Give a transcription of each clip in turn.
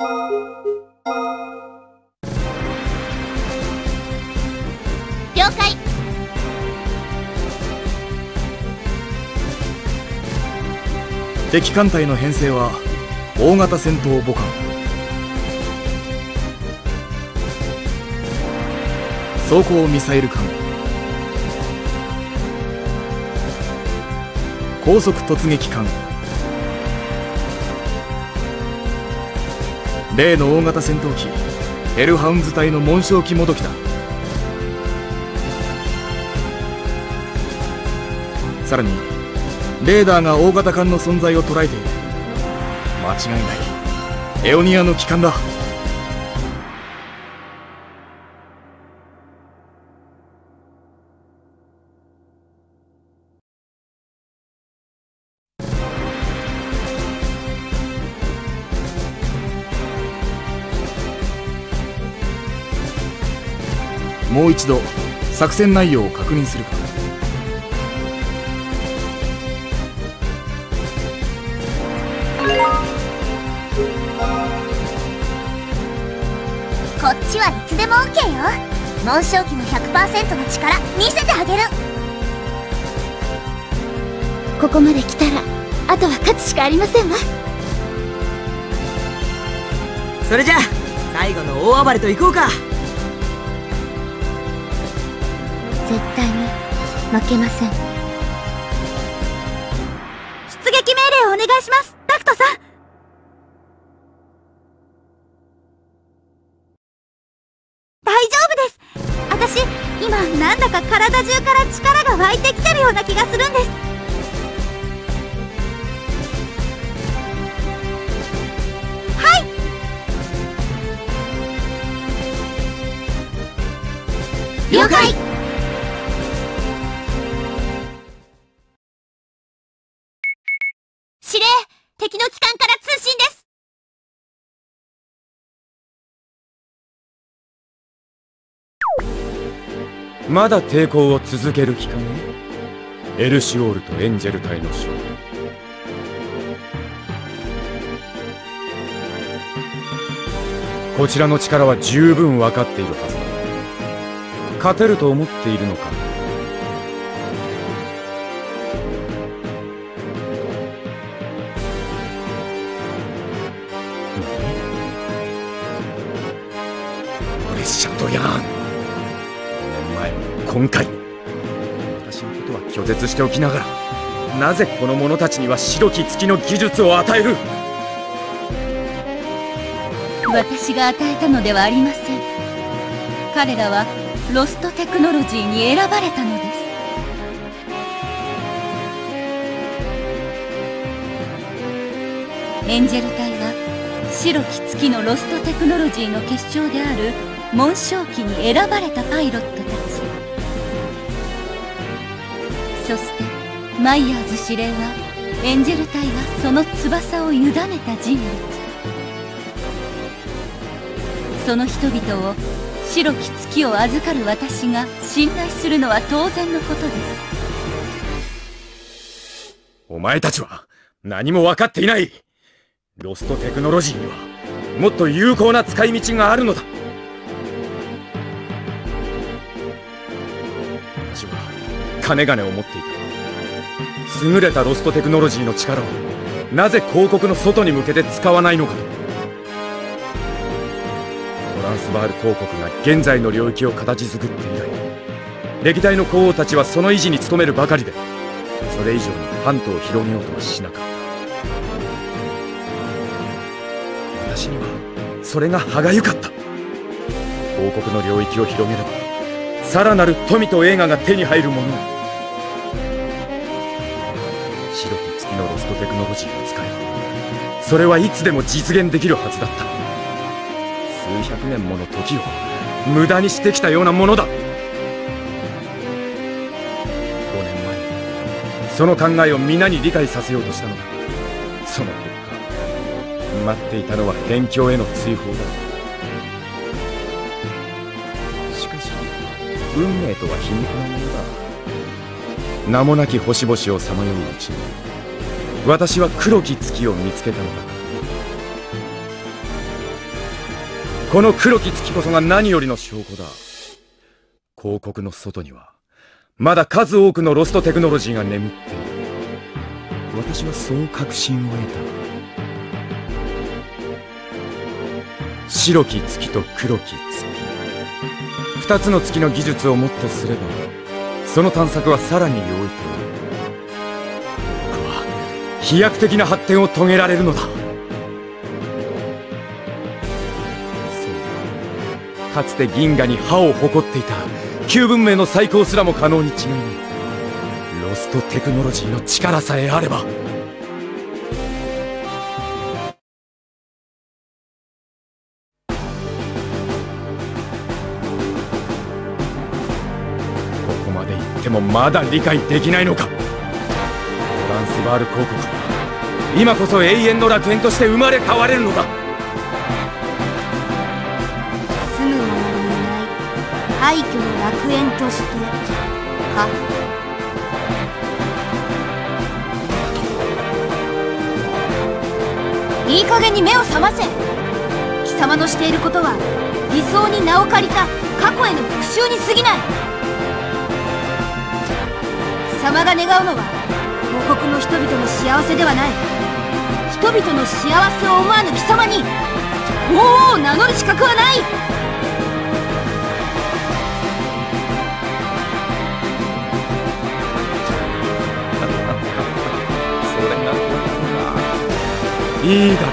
了解。敵艦隊の編成は大型戦闘母艦。装甲ミサイル艦。高速突撃艦。例の大型戦闘機ヘルハウンズ隊の紋章機もどきだ。さらにレーダーが大型艦の存在を捉えている。間違いない。エオニアの機関だ。もう一度作戦内容を確認するか。こっちはいつでも OK よ。紋章機の100%の力見せてあげる。ここまで来たらあとは勝つしかありませんわ。それじゃあ最後の大暴れと行こうか絶対に負けません。出撃命令をお願いします。タクトさん。大丈夫です。私今なんだか体中から力が湧いてきてるような気がするんです。はい。了解。まだ抵抗を続ける気かね？エルシオールとエンジェル隊の将こちらの力は十分分かっているはずだ。勝てると思っているのか？俺シャドヤーン5年前も今回私のことは拒絶しておきながらなぜこの者たちには白き月の技術を与える？私が与えたのではありません。彼らはロストテクノロジーに選ばれたのです。エンジェル隊は白き月のロストテクノロジーの結晶である紋章機に選ばれたパイロット。マイヤーズ司令はエンジェル隊がその翼を委ねた人物その人々を白き月を預かる私が信頼するのは当然のことです。お前たちは何も分かっていない。ロストテクノロジーにはもっと有効な使い道があるのだ。私は金々を持っていた。優れたロストテクノロジーの力をなぜ広告の外に向けて使わないのか。トランスバール公国が現在の領域を形作って以来歴代の皇王たちはその維持に努めるばかりでそれ以上に半島を広げようとはしなかった。私にはそれが歯がゆかった。王国の領域を広げればさらなる富と栄華が手に入るもの。のロストテクノロジーを使えばそれはいつでも実現できるはずだった。数百年もの時を無駄にしてきたようなものだ。5年前その考えを皆に理解させようとしたのだ。その結果待っていたのは辺境への追放だ。しかし運命とは皮肉なものだ。名もなき星々をさまよううちに。私は黒き月を見つけたのだ。この黒き月こそが何よりの証拠だ。広告の外にはまだ数多くのロストテクノロジーが眠っている。私はそう確信を得た。白き月と黒き月。二つの月の技術をもってすればその探索はさらに容易となる。飛躍的な発展を遂げられるのだ。そうかつて銀河に歯を誇っていた旧文明の再興すらも可能に違いないロストテクノロジーの力さえあれば。ここまで言ってもまだ理解できないのか。ンスバール広告。は今こそ永遠の楽園として生まれ変われるのだ。住む者のいない廃墟の楽園としてか。いい加減に目を覚ませ。貴様のしていることは理想に名を借りた過去への復讐に過ぎない。貴様が願うのは王国の人々の幸せではない。人々の幸せを思わぬ貴様に王を名乗る資格はない。いいだろう。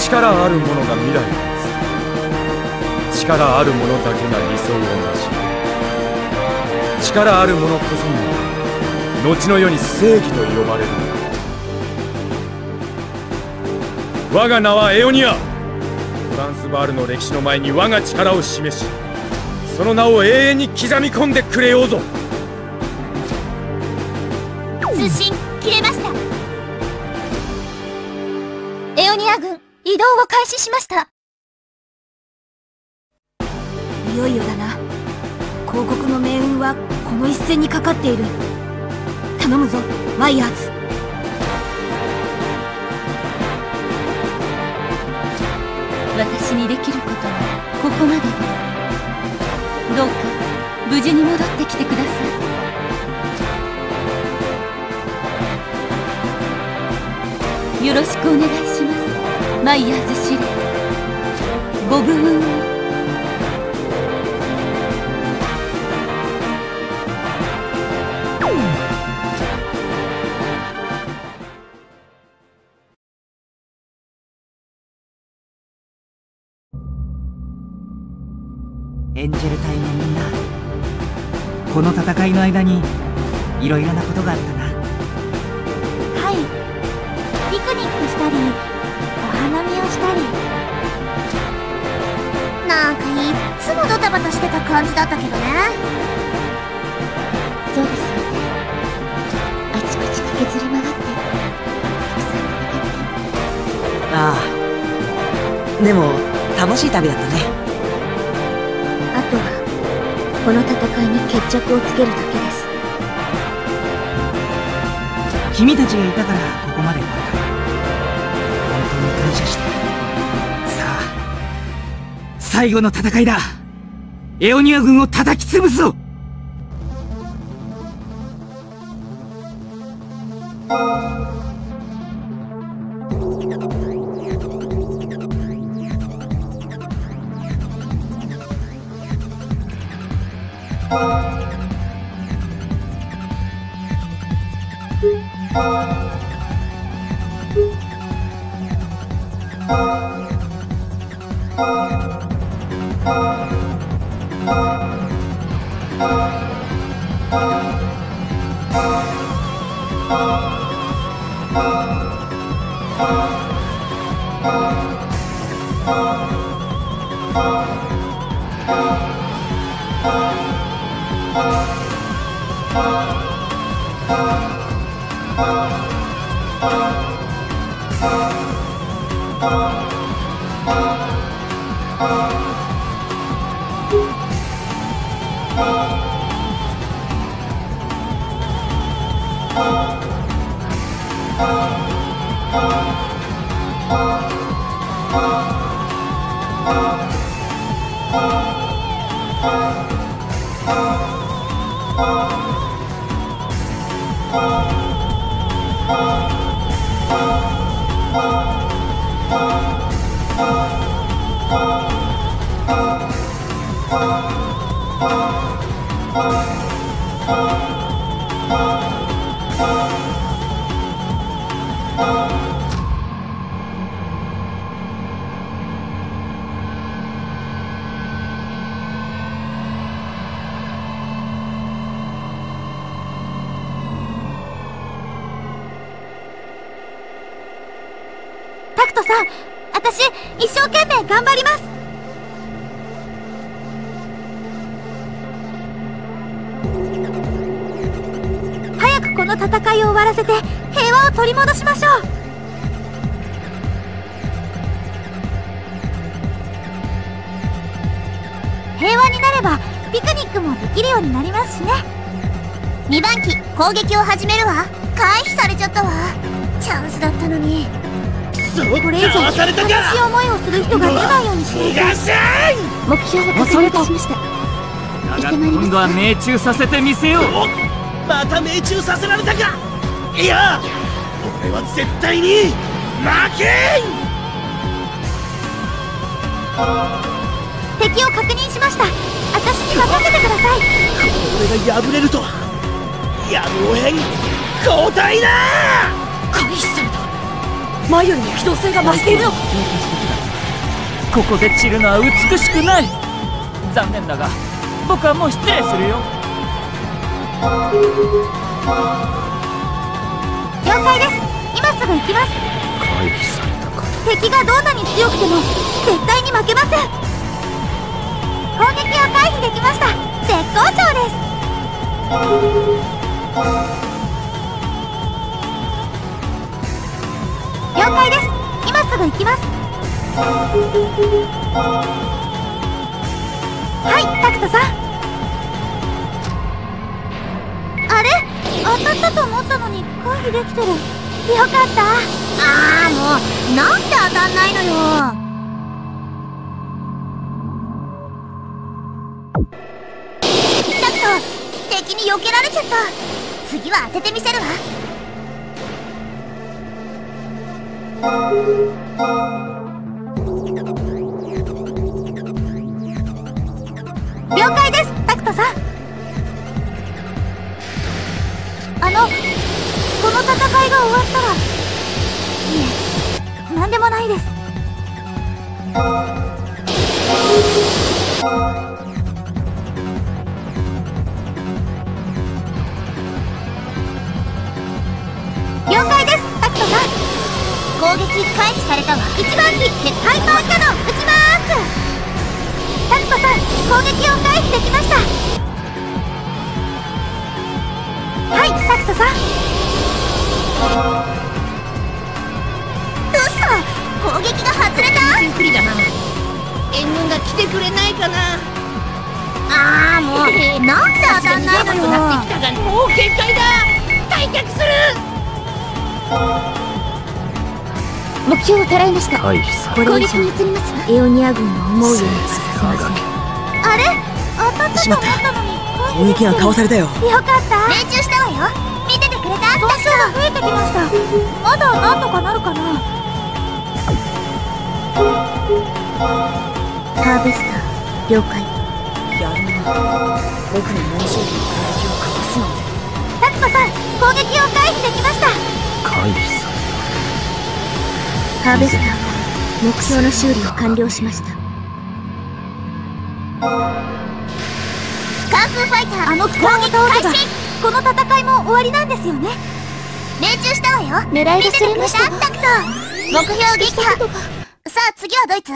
力ある者が未来を力ある者だけが理想を成し。力ある者こそが後の世に正義と呼ばれる。の我が名はエオニア。トランスバールの歴史の前に我が力を示しその名を永遠に刻み込んでくれようぞ。通信切れました。エオニア軍移動を開始しました。戦にかかっている。頼むぞマイヤーズ。私にできることはここまでです。どうか無事に戻ってきてください。よろしくお願いしますマイヤーズ司令。ご武運を。間にいろいろなことがあったな。はい。ピクニックしたりお花見をしたり。なんかいっつもドタバタしてた感じだったけどね。そうです。ねあちこち駆けずり回ってたくさん戦ってああ。でも楽しい旅だったね。あとはこの戦いに決着をつけるだけで君たちがいたからここまで来れた。本当に感謝して。さあ最後の戦いだ。エオニア軍を叩き潰すぞ。Oh Oh 2番機攻撃を始めるわ。回避されちゃったわ。チャンスだったのに。これ以上悲しい思いをする人が出ないようにしないと。目標を確認いたしました。だが今度は命中させてみせよう。また命中させられたか。いや俺は絶対に負けん！敵を確認しました。私に任せてください。俺が破れるとはやむをへん交代だ！回避された前よりも機動性が増している。のここで散るのは美しくない。残念だが僕はもう失礼するよ。了解です。今すぐ行きます。回避されたか敵がどんなに強くても絶対に負けません。攻撃を回避できました。絶好調です了解です。今すぐ行きます。はいタクトさん。あれ？当たったと思ったのに回避できてる。よかった。ああもうなんで当たんないのよ。タクト敵に避けられちゃった。次は当ててみせるわ。了解ですタクトさん。あのこの戦いが終わったらいえ何でもないです。されたわ。一番機ハイパーキャノン撃ちますタクトさん攻撃を回避できました。はいタクトさん。嘘攻撃が外れた？ゆっくりだな援軍が来てくれないかなああもうなんで当たんないの？よなってきたがもう限界だ。退却する目標を捉えました。回避さこれ以上。に移りますわエオニア軍の思うようにはさせませ。んあれ？当たったと思ったのに。攻撃がかわされたよ。よかった。命中したわよ。見ててくれた？損傷が増えてきました。まだなんとかなるかな。ハーベスター了解。やるな。僕の猛将軍の攻撃をかわすなんて。タクトさん攻撃を回避できました。回避さハーベスターは目標の修理を完了しました。カンフーファイターあの機関を倒せばこの戦いも終わりなんですよね。命中したわよ。狙いがすれました。タクト目標撃破。さあ次はドイツ？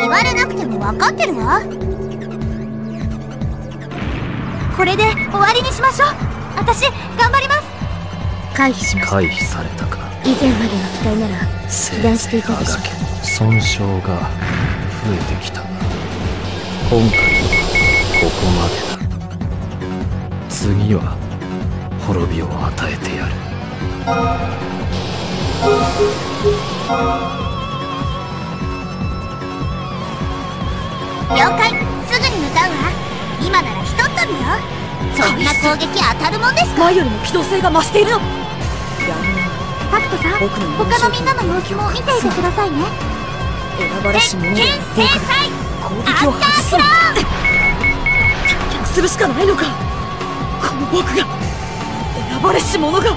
言われなくても分かってるわこれで終わりにしましょう。私頑張ります。回避しました回避されたか。以前までの機体なら被弾していたでしょう損傷が増えてきたが今回はここまでだ。次は滅びを与えてやる。了解。すぐに向かうわ。今ならっ飛びよそんな攻撃当たるもんですか？前よりも機動性が増しているの。タクトさん他のみんなの様子も見ていてくださいね。選ばれし者制裁攻撃を外すの。するしかないのか。この僕が。選ばれし者が。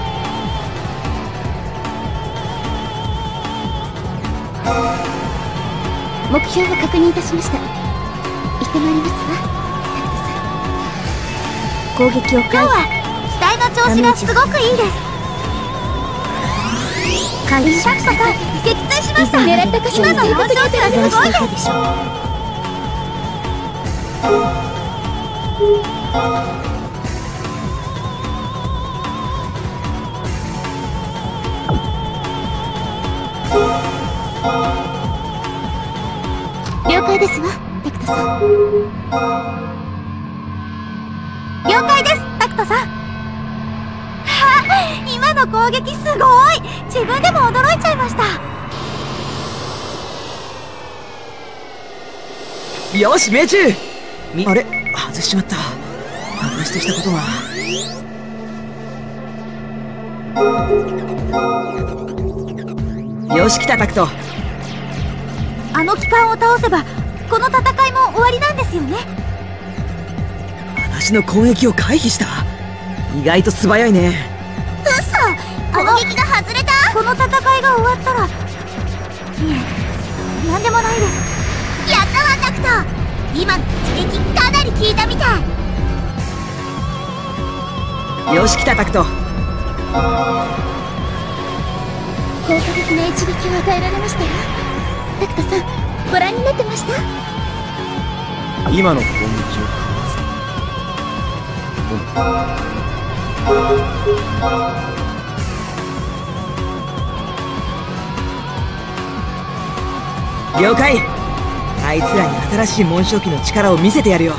目標を確認いたしました。行ってまいりますわ攻撃を今日は機体の調子がすごくいいです。タクトさん撃墜しました。狙った箇所に今の本調子はすごいです了解ですわタクトさん了解ですタクトさん。は あ今の攻撃すごい。自分でも驚いちゃいました。よし命中。みあれ？外しちまった。私としたことがよし来たタクト。あの機関を倒せばこの戦いも終わりなんですよね私の攻撃を回避した。意外と素早いね。嘘。攻撃が外れた。この戦いが終わったら。いえなんでもないです。やったわタクト今の一撃かなり効いたみたい。よし来たタクト。効果的な一撃を与えられましたよ。タクトさんご覧になってました？今の攻撃を了解。あいつらに新しい紋章機の力を見せてやるよ。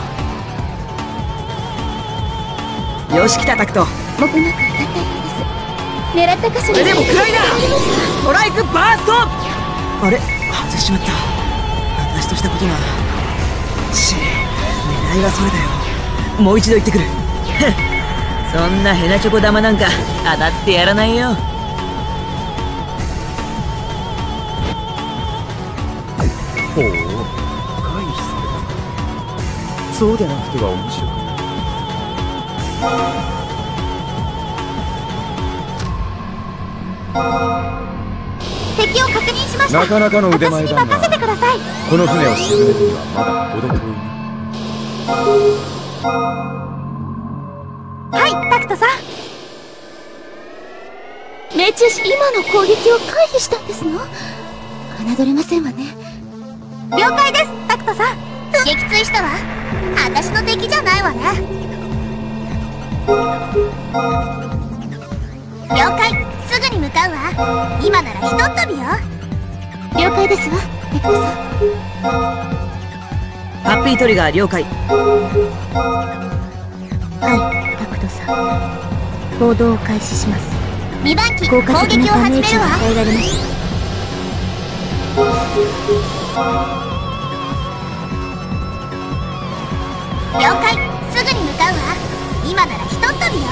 よし来たタクト。うまく当たったようです。狙った箇所それでも食らいな。ストライクバースト。あれ？外しちまった。私としたことがし狙いはそれだよ。もう一度言ってくるそんなヘナチョコ玉なんか当たってやらないよ。ほう。回避されたそうでなくては面白くない。敵を確認しましたなかなかの腕前だ私に任せてくださいこの船を沈めるにはまだ程遠いなはいタクトさん。命中し今の攻撃を回避したんですの？侮れませんわね。了解ですタクトさん。撃墜したわ。私の敵じゃないわね。了解。すぐに向かうわ。今ならひとっ飛びよ。了解ですわタクトさん。ハッピートリガー了解。はい行動を開始します。2番機効攻果的なダ撃を始めるわ。与えられます了解。すぐに向かうわ。今ならひとっ飛びよ。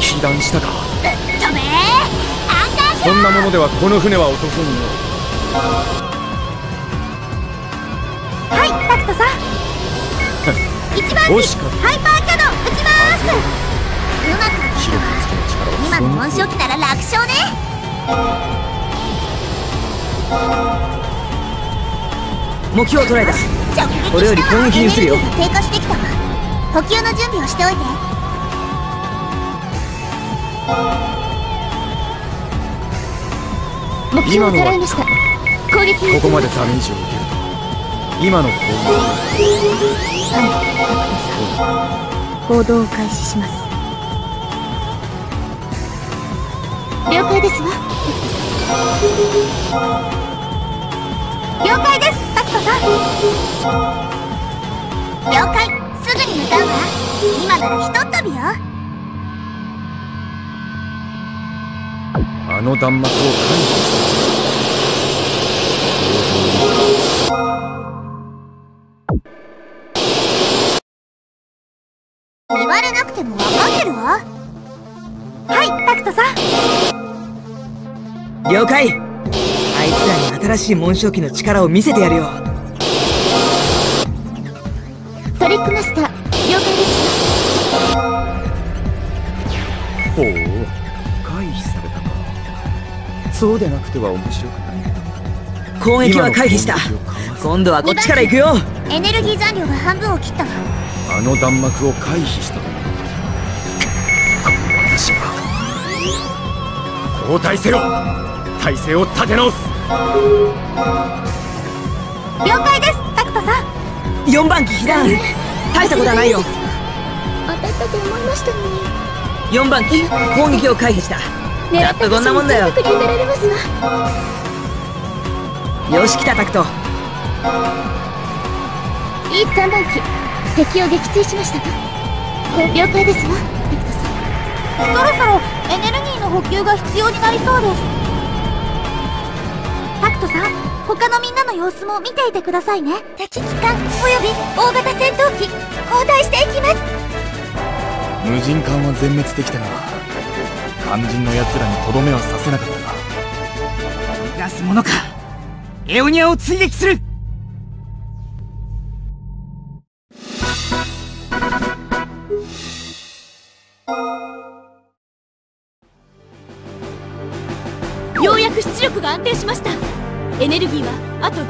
被弾したか？ぶっ飛べアンカーショそんなものではこの船は落とせんよ。はいタクトさん。一番機惜しか。ったハイパーキャノン撃ちます今の紋章機なら楽勝ね。目標を捉えた。これより攻撃に移るよ。低下してきた。わ補給の準備をしておいて。目標を捉えました攻撃ここまでダメージを受けると。今の攻行動を開始します了解。ですわ。了解。ですタキトさん了解。すぐに向かうわ。今ならひとっ飛びよあの弾幕を解除した言われなくても分かってるわ。はいタクトさん。了解。あいつらに新しい紋章機の力を見せてやるよ。トリックマスター了解です。ほう回避されたか。そうでなくては面白くない攻撃は回避した。今度はこっちから行くよ。エネルギー残量が半分を切ったわあの弾幕を回避した。と私は交代せよ。体勢を立て直す。了解です。タクトさん。4番機被弾。大したことはないよ。当たったと思いましたのに4番機攻撃を回避した。やっとこんなもんだよ。よし来たタクト。いい3番機敵を撃墜しましたか？了解ですわタクトさん。そろそろエネルギーの補給が必要になりそうです。タクトさん他のみんなの様子も見ていてくださいね。敵機関および大型戦闘機交代していきます。無人艦は全滅できたが肝心の奴らにとどめはさせなかった。な逃がすものか。エオニアを追撃する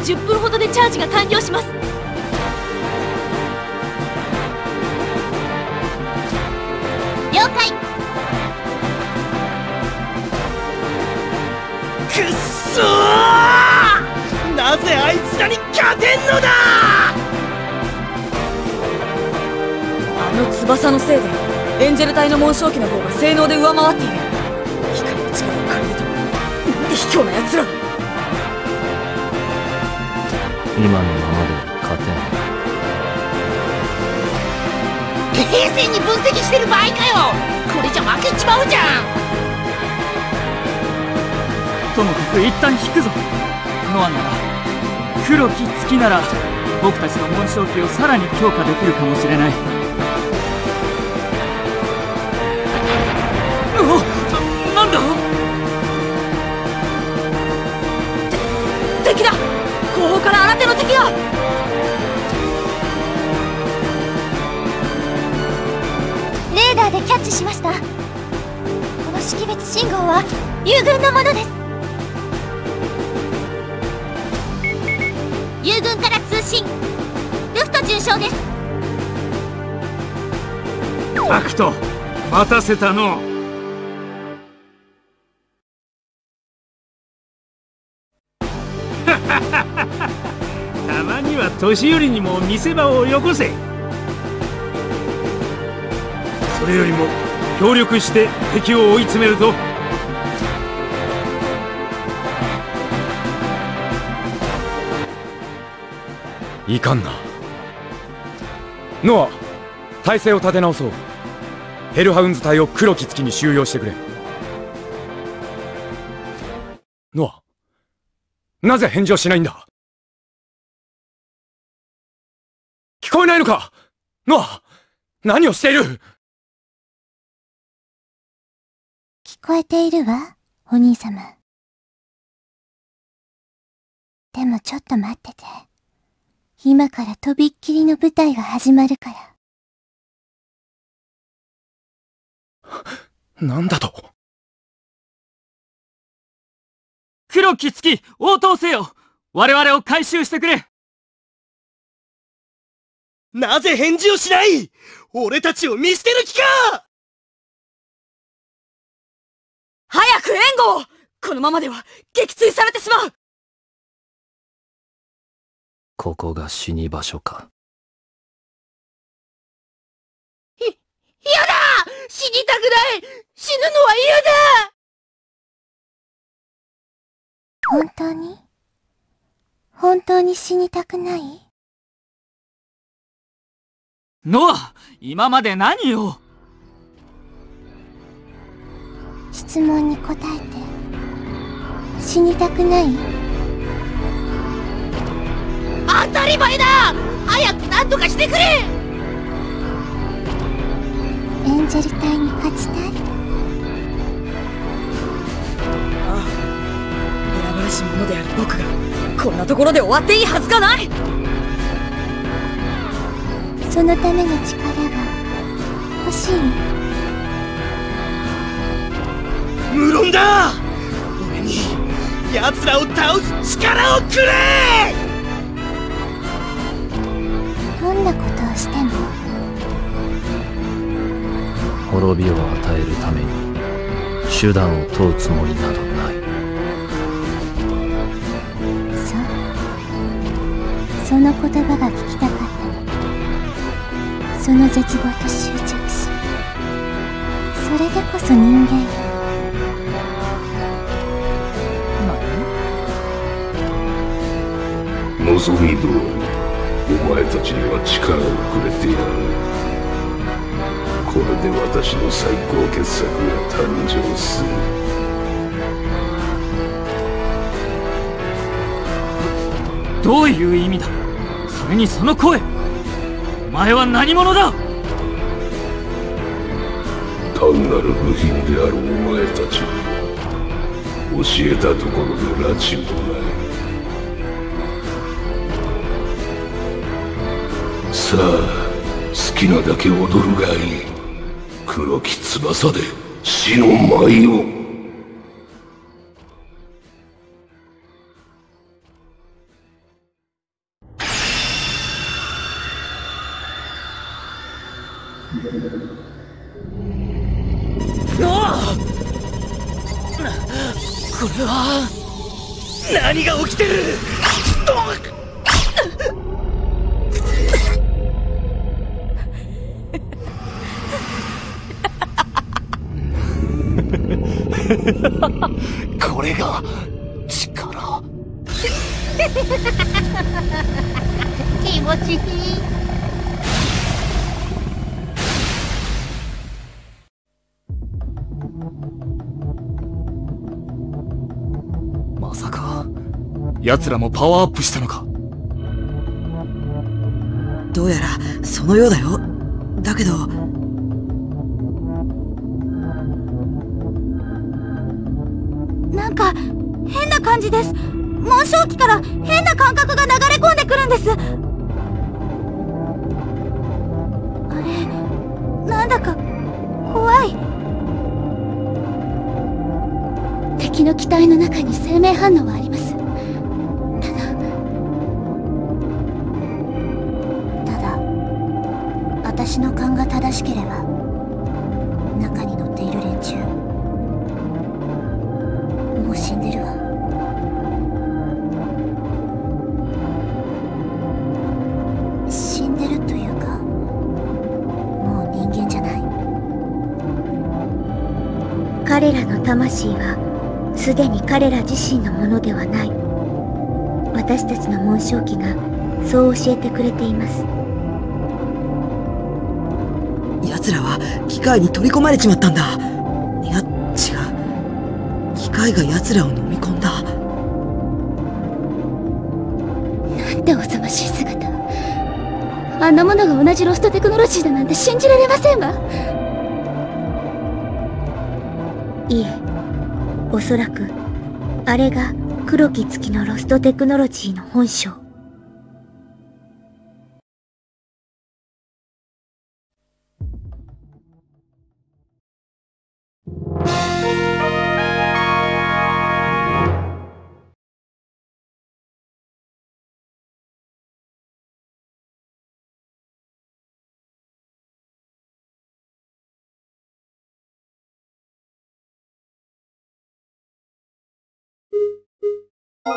10分ほどでチャージが完了します。了解。くっそー！なぜあいつらに勝てんのだ！あの翼のせいでエンジェル隊の紋章機の方が性能で上回っている。光の力を借りるとなんて卑怯な奴ら今のままでは勝てない冷静に分析してる場合かよ。これじゃ負けちまうじゃん。ともかく一旦引くぞ。ノアなら黒き月なら僕たちの紋章機をさらに強化できるかもしれない。しました。この識別信号は友軍のものです。友軍から通信。ルフト巡将です。タクト待たせたの。たまには年寄りにも見せ場をよこせ。それよりも協力して敵を追い詰めるといかんな。ノア体勢を立て直そう。ヘルハウンズ隊を黒き月に収容してくれ。ノアなぜ返事をしないんだ？聞こえないのか？ノア何をしている？こえているわお兄様。でもちょっと待ってて。今からとびっきりの舞台が始まるから。なんだと？黒き月応答せよ。我々を回収してくれ。なぜ返事をしない？俺たちを見捨てる気か早く援護を。このままでは撃墜されてしまう。ここが死に場所か。嫌だ！死にたくない！死ぬのは嫌だ！本当に？本当に死にたくない？ノア今まで何を？質問に答えて。死にたくない？当たり前だ！早く何とかしてくれ！エンジェル隊に勝ちたい？し者である僕がこんなところで終わっていいはずがない！そのための力が欲しい無論だ。俺に奴らを倒す力をくれ。どんなことをしても滅びを与えるために手段を問うつもりなどない。そうその言葉が聞きたかったの。その絶望と執着しそれでこそ人間。よ望み通りお前たちには力をくれてやる。これで私の最高傑作が誕生する。どういう意味だ？それにその声。お前は何者だ？単なる部品であるお前たちに教えたところで拉致もないさあ好きなだけ踊るがいい。黒き翼で死の舞を。これが力。気持ちいい。まさか奴らもパワーアップしたのか。どうやらそのようだよ。だけどです。紋章機から変な感覚が流れ込んでくるんです。あれなんだか怖い。敵の機体の中に生命反応はあります。ただただ私の勘が正しければ中に乗っている連中もう死んでるわ。彼らの魂はすでに彼ら自身のものではない。私たちの紋章機がそう教えてくれています。奴らは機械に取り込まれちまったんだ。いや違う。機械が奴らを飲み込んだ。なんておぞましい姿。あんなものが同じロストテクノロジーだなんて信じられませんわおそらくあれが黒き月のロストテクノロジーの本性。う